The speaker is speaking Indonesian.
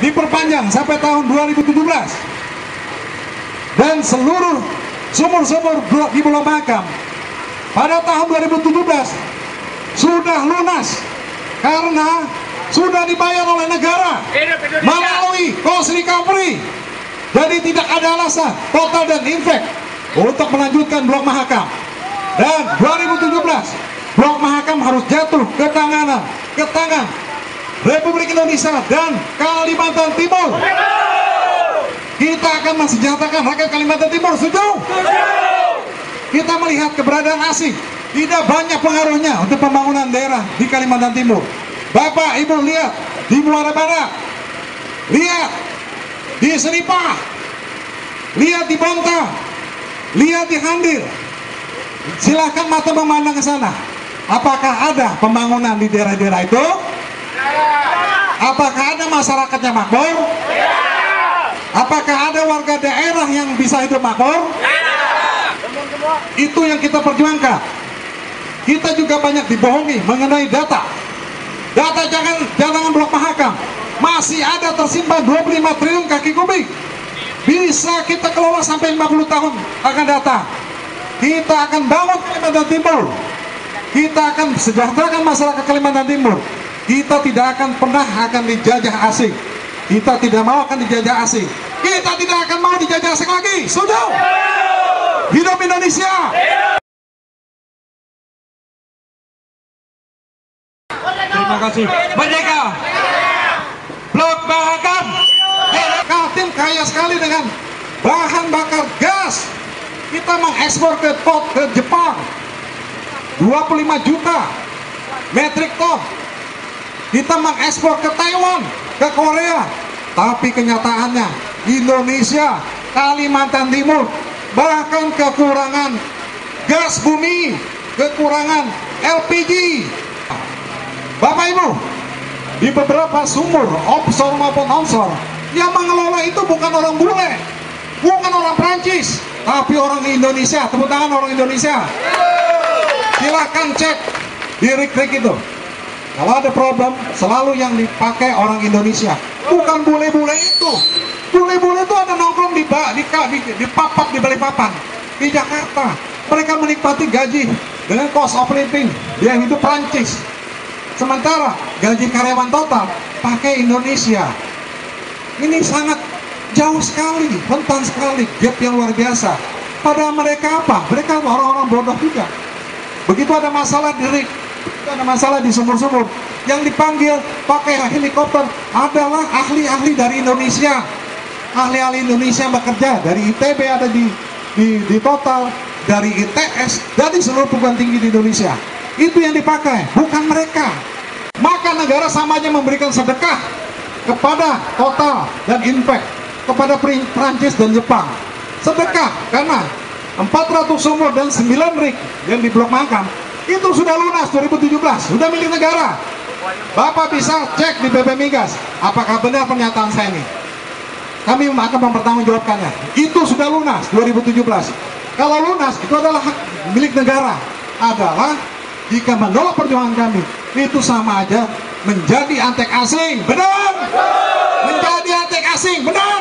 diperpanjang sampai tahun 2017 dan seluruh sumur-sumur di Pulau Makam pada tahun 2017 sudah lunas karena sudah dibayar oleh negara melalui cost recovery jadi tidak ada alasan total dan infek untuk melanjutkan blok Mahakam. Dan 2017 blok Mahakam harus jatuh ke tangan ke tangan Republik Indonesia dan Kalimantan Timur. Kita akan mensejahterakan rakyat Kalimantan Timur. Setuju? kita melihat keberadaan asing. Tidak banyak pengaruhnya untuk pembangunan daerah di Kalimantan Timur. Bapak Ibu lihat di Muara Barat. Lihat di Seripah lihat di Bontang lihat di Handir. Silahkan mata memandang ke sana. Apakah ada pembangunan di daerah-daerah itu apakah ada masyarakatnya makmur? Apakah ada warga daerah yang bisa hidup makmur? Itu yang kita perjuangkan. Kita juga banyak dibohongi mengenai data. Data jangan jangan blok mahakam. Masih ada tersimpan 25 triliun kaki kubik. Bisa kita kelola sampai 50 tahun akan datang. Kita akan bangun Kalimantan Timur. Kita akan sejahterakan masyarakat Kalimantan Timur kita tidak akan pernah akan dijajah asing kita tidak mau akan dijajah asing kita tidak akan mau dijajah asing lagi sudah hidup Indonesia Terima kasih. Merdeka. Blok Mahakam. Kaltim kaya sekali dengan bahan bakar gas. Kita mengekspor ke ke Jepang 25 juta metrik ton. Kita mengekspor ke Taiwan, ke Korea. Tapi kenyataannya Indonesia, Kalimantan Timur bahkan kekurangan gas bumi, kekurangan LPG. Bapak Ibu, di beberapa sumur offshore maupun onshore yang mengelola itu bukan orang bule, bukan orang Prancis, tapi orang Indonesia. Tepuk tangan orang Indonesia. Silahkan cek di rik-rik itu. Kalau ada problem, selalu yang dipakai orang Indonesia. Bukan bule-bule itu. Bule-bule itu ada nongkrong di, di, di, di papak, di balik papan. Di Jakarta. Mereka menikmati gaji dengan cost of living. Dia hidup Prancis. Sementara gaji karyawan total pakai Indonesia. Ini sangat jauh sekali, rentan sekali, gap yang luar biasa. Pada mereka apa? Mereka orang-orang bodoh juga. Begitu ada masalah di rig, ada masalah di sumur-sumur, yang dipanggil pakai helikopter adalah ahli-ahli dari Indonesia. Ahli-ahli Indonesia bekerja dari ITB ada di, di, di total, dari ITS, dari seluruh perguruan tinggi di Indonesia. Itu yang dipakai, bukan mereka. Maka negara sama aja memberikan sedekah kepada Total dan Impact, kepada Prancis dan Jepang. Sedekah karena 400 sumur dan 9 rig yang di Blok Makam itu sudah lunas 2017, sudah milik negara. Bapak bisa cek di BP Migas, apakah benar pernyataan saya ini? Kami akan mempertanggungjawabkannya. Itu sudah lunas 2017. Kalau lunas itu adalah hak milik negara, adalah jika menolak perjuangan kami itu sama aja menjadi antek asing benar menjadi antek asing benar